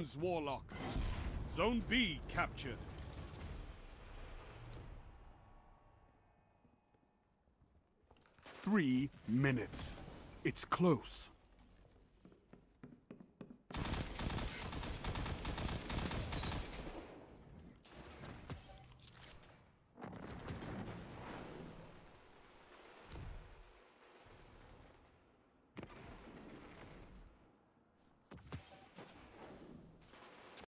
Warlock. Zone B captured. Three minutes. It's close.